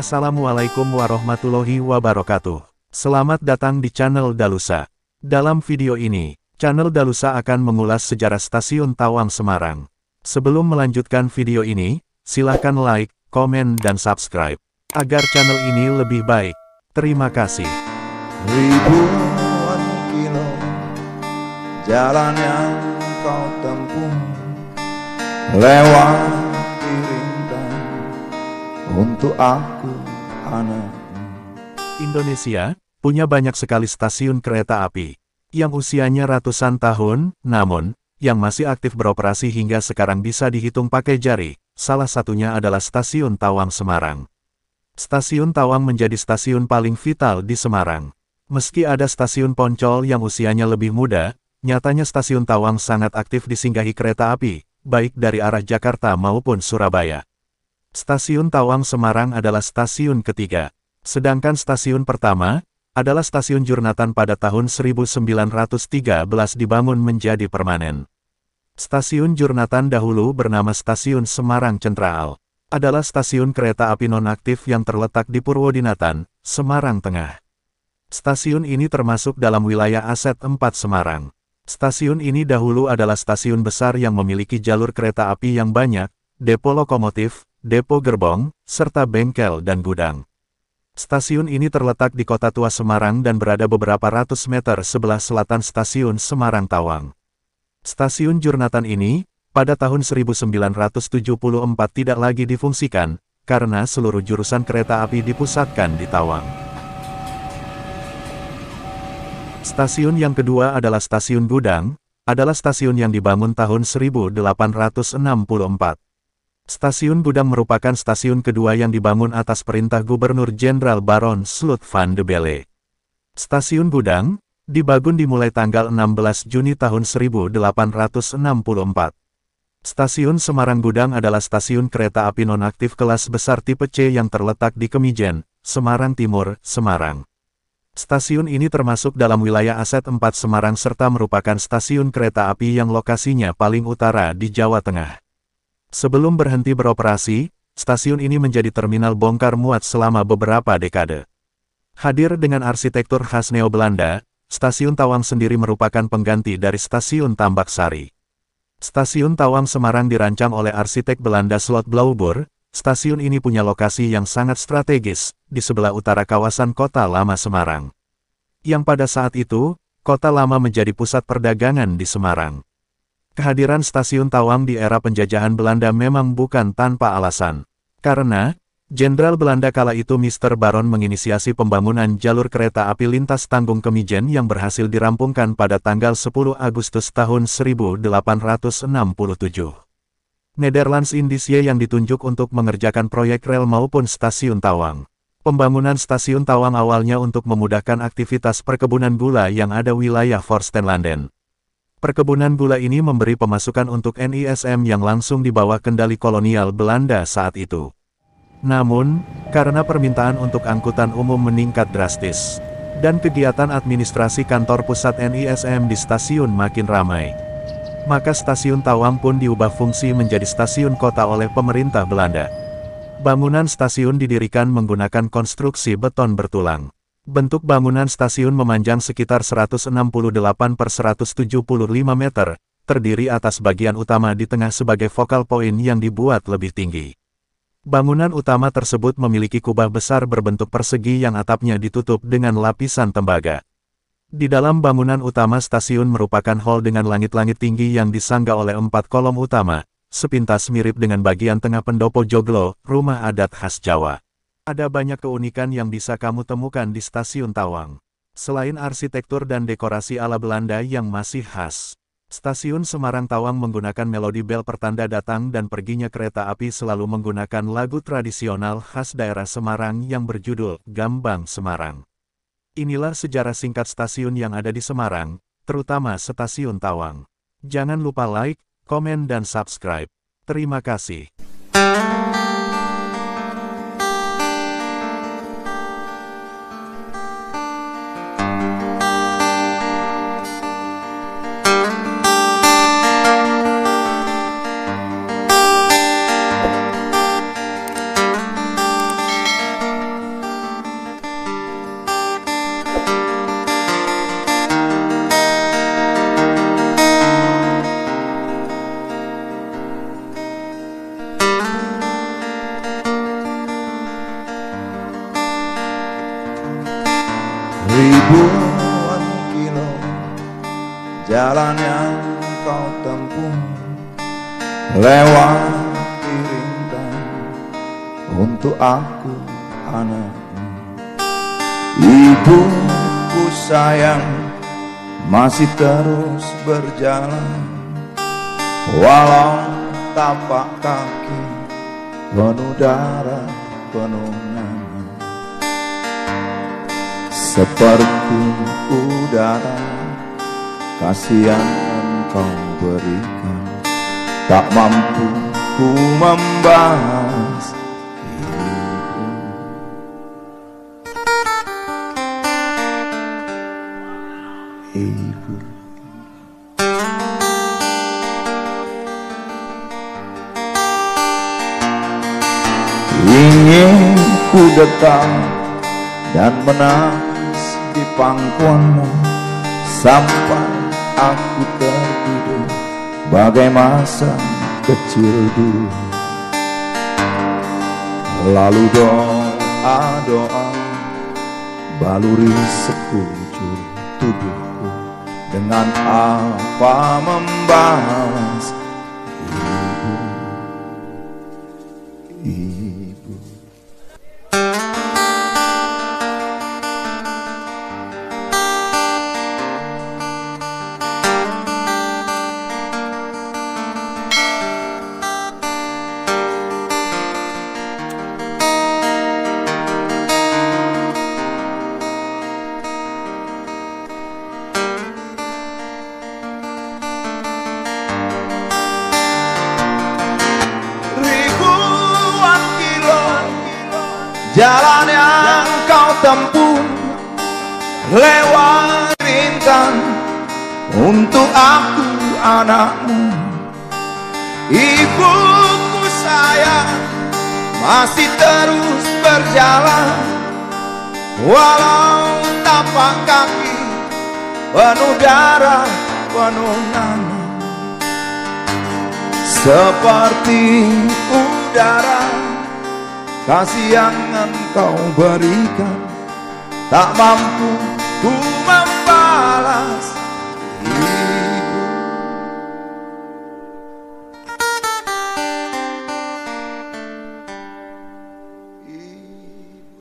Assalamualaikum warahmatullahi wabarakatuh. Selamat datang di channel Dalusa. Dalam video ini, channel Dalusa akan mengulas sejarah stasiun Tawang Semarang. Sebelum melanjutkan video ini, silakan like, komen, dan subscribe. Agar channel ini lebih baik. Terima kasih. Ribuan kilo jalan yang kau tempuh lewat untuk aku Indonesia punya banyak sekali stasiun kereta api yang usianya ratusan tahun, namun yang masih aktif beroperasi hingga sekarang bisa dihitung pakai jari. Salah satunya adalah Stasiun Tawang Semarang. Stasiun Tawang menjadi stasiun paling vital di Semarang. Meski ada stasiun Poncol yang usianya lebih muda, nyatanya stasiun Tawang sangat aktif disinggahi kereta api, baik dari arah Jakarta maupun Surabaya. Stasiun Tawang Semarang adalah stasiun ketiga. Sedangkan stasiun pertama, adalah stasiun Jurnatan pada tahun 1913 dibangun menjadi permanen. Stasiun Jurnatan dahulu bernama Stasiun Semarang Central. Adalah stasiun kereta api nonaktif yang terletak di Purwodinatan, Semarang Tengah. Stasiun ini termasuk dalam wilayah aset 4 Semarang. Stasiun ini dahulu adalah stasiun besar yang memiliki jalur kereta api yang banyak, depo lokomotif, depo gerbong, serta bengkel dan gudang. Stasiun ini terletak di kota tua Semarang dan berada beberapa ratus meter sebelah selatan stasiun Semarang Tawang. Stasiun Jurnatan ini, pada tahun 1974 tidak lagi difungsikan, karena seluruh jurusan kereta api dipusatkan di Tawang. Stasiun yang kedua adalah Stasiun Gudang, adalah stasiun yang dibangun tahun 1864. Stasiun Gudang merupakan stasiun kedua yang dibangun atas perintah Gubernur Jenderal Baron Slut van de Belle. Stasiun Gudang, dibangun dimulai tanggal 16 Juni tahun 1864. Stasiun Semarang Gudang adalah stasiun kereta api nonaktif kelas besar tipe C yang terletak di Kemijen, Semarang Timur, Semarang. Stasiun ini termasuk dalam wilayah aset 4 Semarang serta merupakan stasiun kereta api yang lokasinya paling utara di Jawa Tengah. Sebelum berhenti beroperasi, stasiun ini menjadi terminal bongkar muat selama beberapa dekade. Hadir dengan arsitektur khas Neo-Belanda, Stasiun Tawang sendiri merupakan pengganti dari Stasiun Tambak Sari. Stasiun Tawang Semarang dirancang oleh arsitek Belanda Slot Blauber, stasiun ini punya lokasi yang sangat strategis, di sebelah utara kawasan kota lama Semarang. Yang pada saat itu, kota lama menjadi pusat perdagangan di Semarang. Kehadiran stasiun Tawang di era penjajahan Belanda memang bukan tanpa alasan. Karena, Jenderal Belanda kala itu Mr. Baron menginisiasi pembangunan jalur kereta api lintas Tanggung Kemijen yang berhasil dirampungkan pada tanggal 10 Agustus tahun 1867. Netherlands Indische yang ditunjuk untuk mengerjakan proyek rel maupun stasiun Tawang. Pembangunan stasiun Tawang awalnya untuk memudahkan aktivitas perkebunan gula yang ada wilayah Forstenlanden. Perkebunan gula ini memberi pemasukan untuk NISM yang langsung di bawah kendali kolonial Belanda saat itu. Namun, karena permintaan untuk angkutan umum meningkat drastis, dan kegiatan administrasi kantor pusat NISM di stasiun makin ramai, maka stasiun Tawang pun diubah fungsi menjadi stasiun kota oleh pemerintah Belanda. Bangunan stasiun didirikan menggunakan konstruksi beton bertulang. Bentuk bangunan stasiun memanjang sekitar 168 per 175 meter, terdiri atas bagian utama di tengah sebagai focal point yang dibuat lebih tinggi. Bangunan utama tersebut memiliki kubah besar berbentuk persegi yang atapnya ditutup dengan lapisan tembaga. Di dalam bangunan utama stasiun merupakan hall dengan langit-langit tinggi yang disangga oleh empat kolom utama, sepintas mirip dengan bagian tengah pendopo joglo, rumah adat khas Jawa. Ada banyak keunikan yang bisa kamu temukan di stasiun Tawang. Selain arsitektur dan dekorasi ala Belanda yang masih khas, Stasiun Semarang Tawang menggunakan melodi bel pertanda datang dan perginya kereta api selalu menggunakan lagu tradisional khas daerah Semarang yang berjudul Gambang Semarang. Inilah sejarah singkat stasiun yang ada di Semarang, terutama Stasiun Tawang. Jangan lupa like, komen dan subscribe. Terima kasih. Ribuan kilo jalan yang kau tempuh lewat rintang untuk aku anakmu. Ibuku sayang masih terus berjalan Walau tapak kaki penuh darah penuh nama Seperti udara kasihan engkau berikan. Tak mampu ku membahas Ibu. Ingin ku datang dan menangis di pangkuanmu. Sampai aku tertidur. Bagai masa kecil dulu. Lalu doa-doa baluri sekujur tubuhku. Dengan apa membahas Jalan yang kau tempuh Lewat rintang Untuk aku anakmu. Ibuku sayang Masih terus berjalan. Walau tapak kaki Penuh darah, penuh nama. Seperti udara Kasih yang engkau berikan Tak mampu ku membahas